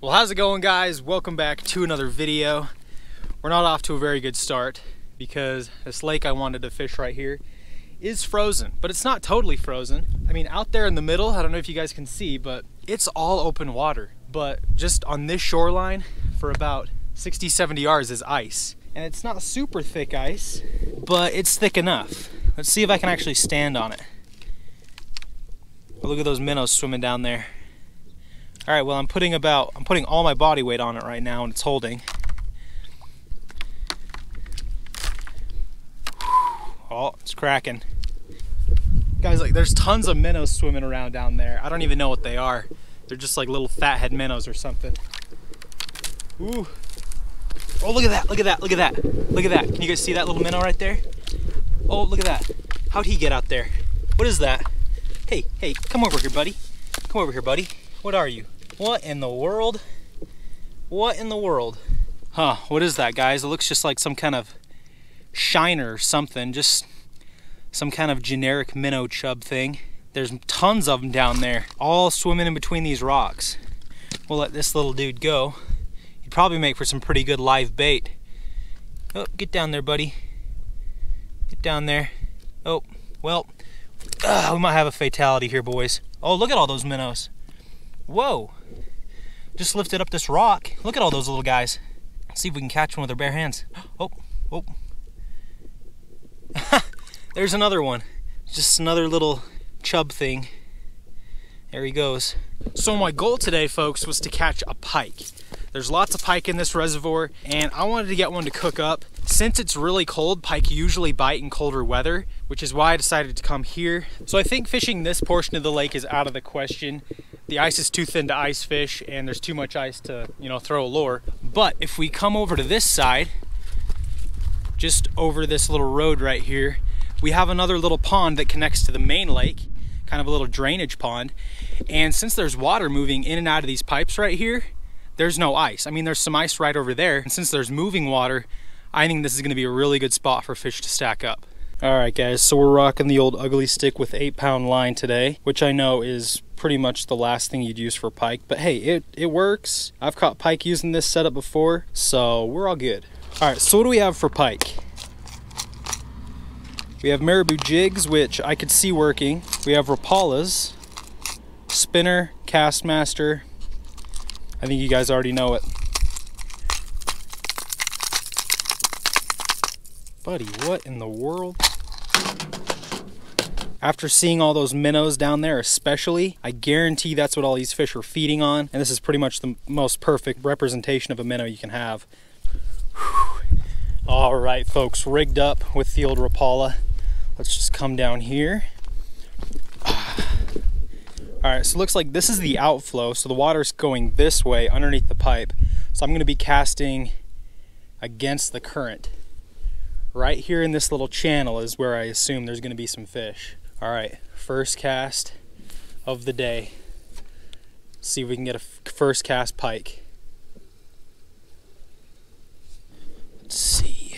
Well, how's it going guys? Welcome back to another video. We're not off to a very good start because this lake I wanted to fish right here is frozen, but it's not totally frozen. I mean, out there in the middle, I don't know if you guys can see, but it's all open water. But just on this shoreline for about 60, 70 yards is ice. And it's not super thick ice, but it's thick enough. Let's see if I can actually stand on it. But look at those minnows swimming down there. All right, well, I'm putting about, I'm putting all my body weight on it right now and it's holding. Oh, it's cracking. Guys, like there's tons of minnows swimming around down there. I don't even know what they are. They're just like little fathead minnows or something. Ooh. Oh, look at that, look at that, look at that. Look at that. Can you guys see that little minnow right there? Oh, look at that. How'd he get out there? What is that? Hey, hey, come over here, buddy. Come over here, buddy. What are you? What in the world? What in the world? Huh, what is that, guys? It looks just like some kind of shiner or something. Just some kind of generic minnow chub thing. There's tons of them down there, all swimming in between these rocks. We'll let this little dude go. He'd probably make for some pretty good live bait. Oh, get down there, buddy. Get down there. Oh, well, uh, we might have a fatality here, boys. Oh, look at all those minnows. Whoa. Just lifted up this rock. Look at all those little guys. Let's see if we can catch one with our bare hands. Oh, oh. There's another one. Just another little chub thing. There he goes. So my goal today, folks, was to catch a pike. There's lots of pike in this reservoir, and I wanted to get one to cook up. Since it's really cold, pike usually bite in colder weather, which is why I decided to come here. So I think fishing this portion of the lake is out of the question the ice is too thin to ice fish and there's too much ice to, you know, throw a lure. But if we come over to this side, just over this little road right here, we have another little pond that connects to the main lake, kind of a little drainage pond. And since there's water moving in and out of these pipes right here, there's no ice. I mean, there's some ice right over there. And since there's moving water, I think this is gonna be a really good spot for fish to stack up. All right, guys, so we're rocking the old Ugly Stik with eight pound line today, which I know is pretty much the last thing you'd use for pike, but hey, it, it works. I've caught pike using this setup before, so we're all good. All right, so what do we have for pike? We have marabou jigs, which I could see working. We have rapalas, spinner, Kastmaster. I think you guys already know it. Buddy, what in the world? After seeing all those minnows down there especially, I guarantee that's what all these fish are feeding on. And this is pretty much the most perfect representation of a minnow you can have. Whew. All right, folks, rigged up with the old Rapala. Let's just come down here. All right, so it looks like this is the outflow. So the water's going this way underneath the pipe. So I'm gonna be casting against the current. Right here in this little channel is where I assume there's gonna be some fish. All right, first cast of the day. See if we can get a first cast pike. Let's see.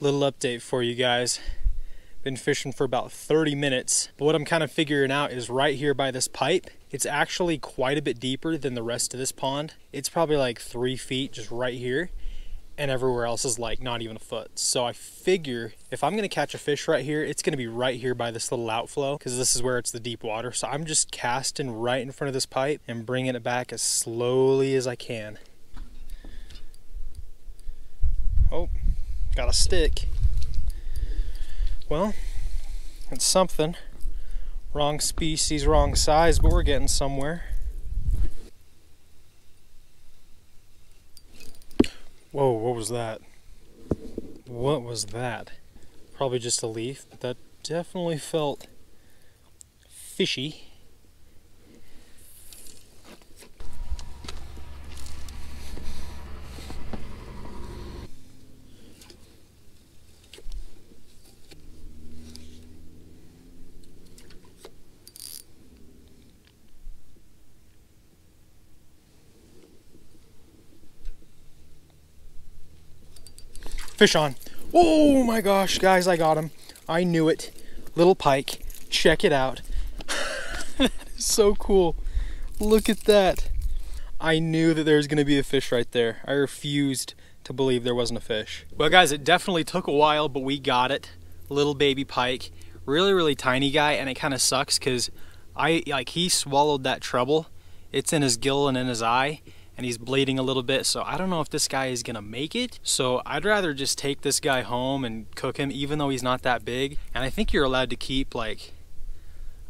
Little update for you guys been fishing for about 30 minutes. But what I'm kind of figuring out is right here by this pipe, it's actually quite a bit deeper than the rest of this pond. It's probably like three feet just right here and everywhere else is like not even a foot. So I figure if I'm gonna catch a fish right here, it's gonna be right here by this little outflow because this is where it's the deep water. So I'm just casting right in front of this pipe and bringing it back as slowly as I can. Oh, got a stick. Well, it's something. Wrong species, wrong size, but we're getting somewhere. Whoa, what was that? What was that? Probably just a leaf, but that definitely felt fishy. Fish on. Oh my gosh, guys, I got him. I knew it. Little pike. Check it out. so cool. Look at that. I knew that there was going to be a fish right there. I refused to believe there wasn't a fish. Well, guys, it definitely took a while, but we got it. Little baby pike. Really, really tiny guy, and it kind of sucks because I like he swallowed that treble. It's in his gill and in his eye, and he's bleeding a little bit. So I don't know if this guy is gonna make it. So I'd rather just take this guy home and cook him, even though he's not that big. And I think you're allowed to keep like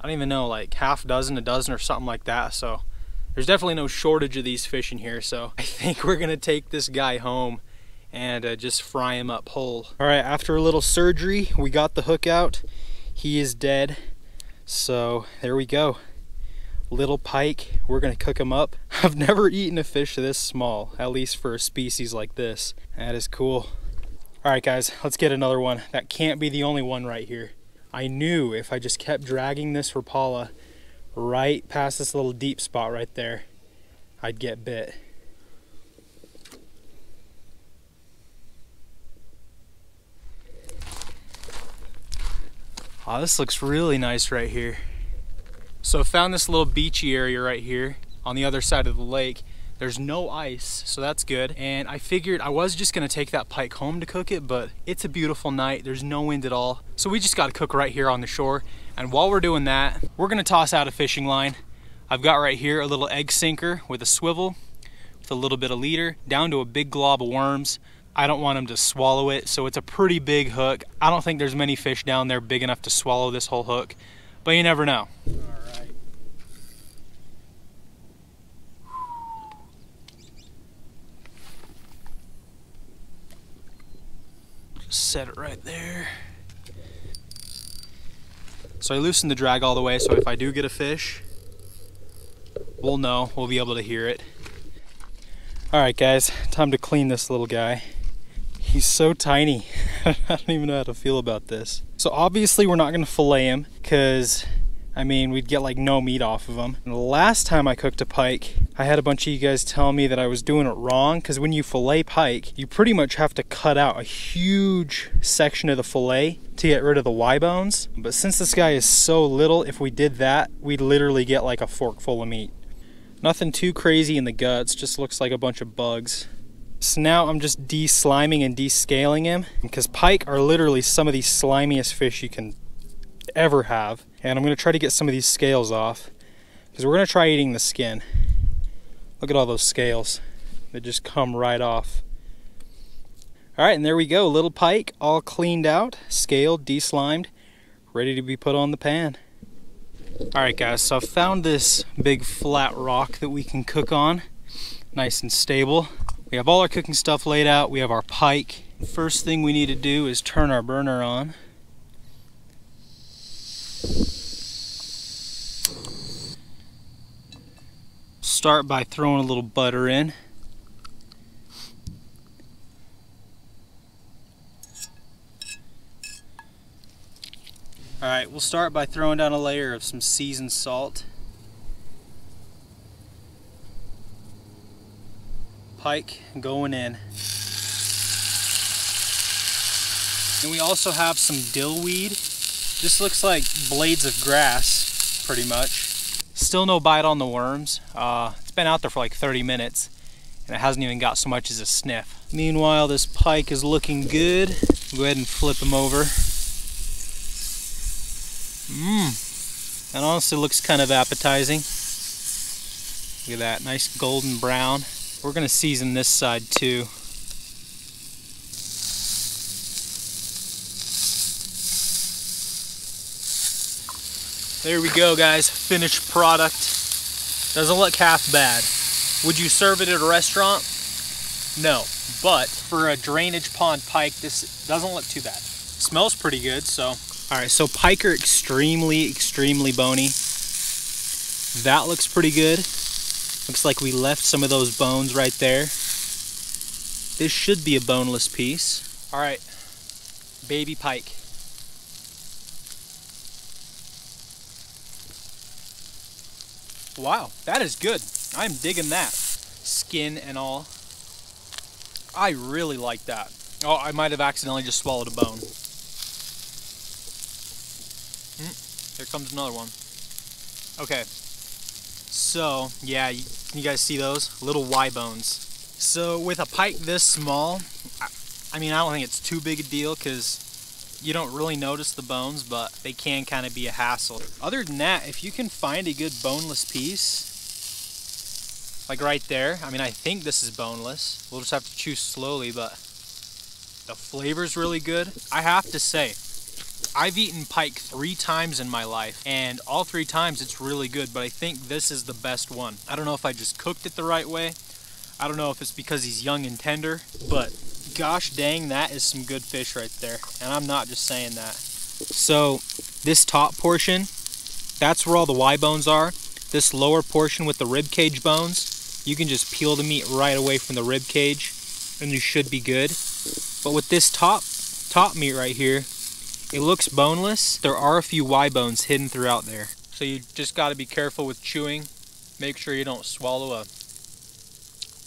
I don't even know, like half dozen, a dozen, or something like that. So there's definitely no shortage of these fish in here. So I think we're gonna take this guy home and uh, just fry him up whole. All right, after a little surgery, we got the hook out. He is dead. So there we go. Little pike, we're gonna cook them up. I've never eaten a fish this small, at least for a species like this. That is cool. All right guys, let's get another one. That can't be the only one right here. I knew if I just kept dragging this Rapala right past this little deep spot right there, I'd get bit. Oh, this looks really nice right here. So I found this little beachy area right here on the other side of the lake. There's no ice, so that's good. And I figured I was just gonna take that pike home to cook it, but it's a beautiful night. There's no wind at all. So we just gotta cook right here on the shore. And while we're doing that, we're gonna toss out a fishing line. I've got right here a little egg sinker with a swivel, with a little bit of leader, down to a big glob of worms. I don't want them to swallow it, so it's a pretty big hook. I don't think there's many fish down there big enough to swallow this whole hook, but you never know. Set it right there. So I loosened the drag all the way, so if I do get a fish, we'll know, we'll be able to hear it. All right guys, time to clean this little guy. He's so tiny. I don't even know how to feel about this. So obviously we're not gonna fillet him because I mean, we'd get like no meat off of them. And the last time I cooked a pike, I had a bunch of you guys tell me that I was doing it wrong because when you fillet pike, you pretty much have to cut out a huge section of the fillet to get rid of the Y bones. But since this guy is so little, if we did that, we'd literally get like a fork full of meat. Nothing too crazy in the guts, just looks like a bunch of bugs. So now I'm just de-sliming and descaling him because pike are literally some of the slimiest fish you can ever have. And I'm going to try to get some of these scales off because we're going to try eating the skin. Look at all those scales. They just come right off. All right, and there we go. Little pike all cleaned out, scaled, deslimed, ready to be put on the pan. All right, guys, so I've found this big flat rock that we can cook on. Nice and stable. We have all our cooking stuff laid out. We have our pike. First thing we need to do is turn our burner on. Start by throwing a little butter in. Alright, we'll start by throwing down a layer of some seasoned salt. Pike going in. And we also have some dill weed this looks like blades of grass, pretty much. Still no bite on the worms. Uh, it's been out there for like 30 minutes and it hasn't even got so much as a sniff. Meanwhile, this pike is looking good. Go ahead and flip him over. Mmm. That honestly looks kind of appetizing. Look at that, nice golden brown. We're gonna season this side too. There we go guys, finished product. Doesn't look half bad. Would you serve it at a restaurant? No, but for a drainage pond pike, this doesn't look too bad. Smells pretty good, so. All right, so pike are extremely, extremely bony. That looks pretty good. Looks like we left some of those bones right there. This should be a boneless piece. All right, baby pike. Wow, that is good. I'm digging that. Skin and all. I really like that. Oh, I might have accidentally just swallowed a bone. Mm, here comes another one. Okay. So, yeah, you, you guys see those? Little Y bones. So with a pike this small, I, I mean, I don't think it's too big a deal because you don't really notice the bones, but they can kind of be a hassle. Other than that, if you can find a good boneless piece, like right there, I mean, I think this is boneless. We'll just have to chew slowly, but the flavor's really good. I have to say, I've eaten pike three times in my life, and all three times it's really good, but I think this is the best one. I don't know if I just cooked it the right way. I don't know if it's because he's young and tender, but gosh dang, that is some good fish right there. And I'm not just saying that. So this top portion, that's where all the Y bones are. This lower portion with the rib cage bones, you can just peel the meat right away from the rib cage and you should be good. But with this top, top meat right here, it looks boneless. There are a few Y bones hidden throughout there. So you just gotta be careful with chewing. Make sure you don't swallow a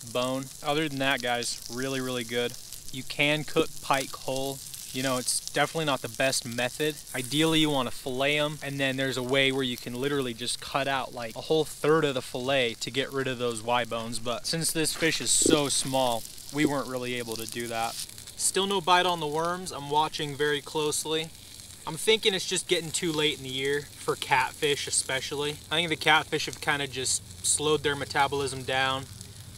bone. Other than that, guys, really, really good. You can cook pike whole. You know, it's definitely not the best method. Ideally, you want to fillet them, and then there's a way where you can literally just cut out like a whole third of the fillet to get rid of those Y bones. But since this fish is so small, we weren't really able to do that. Still no bite on the worms. I'm watching very closely. I'm thinking it's just getting too late in the year for catfish especially. I think the catfish have kind of just slowed their metabolism down,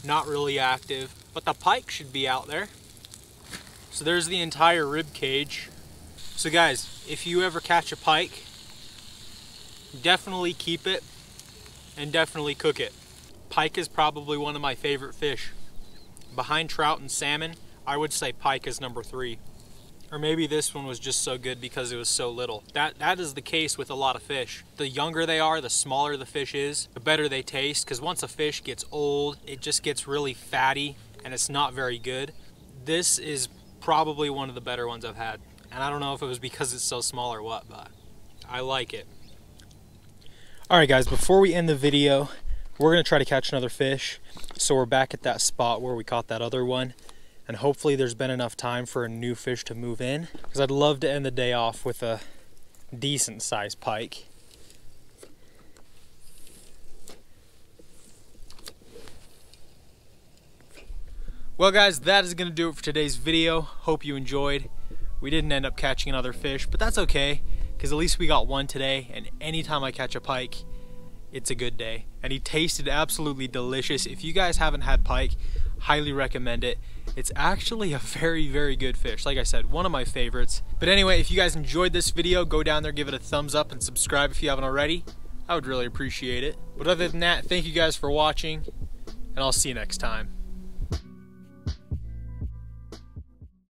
not really active, but the pike should be out there. So there's the entire rib cage. So guys, if you ever catch a pike, definitely keep it and definitely cook it. Pike is probably one of my favorite fish. Behind trout and salmon, I would say pike is number three. Or maybe this one was just so good because it was so little. That That is the case with a lot of fish. The younger they are, the smaller the fish is, the better they taste. Because once a fish gets old, it just gets really fatty and it's not very good. This is probably one of the better ones I've had. And I don't know if it was because it's so small or what, but I like it. Alright guys, before we end the video, we're going to try to catch another fish. So we're back at that spot where we caught that other one. And hopefully there's been enough time for a new fish to move in. Because I'd love to end the day off with a decent sized pike. Well guys, that is to do it for today's video. Hope you enjoyed. We didn't end up catching another fish, but that's okay, because at least we got one today, and anytime I catch a pike, it's a good day. And he tasted absolutely delicious. If you guys haven't had pike, highly recommend it. It's actually a very, very good fish. Like I said, one of my favorites. But anyway, if you guys enjoyed this video, go down there, give it a thumbs up, and subscribe if you haven't already. I would really appreciate it. But other than that, thank you guys for watching, and I'll see you next time.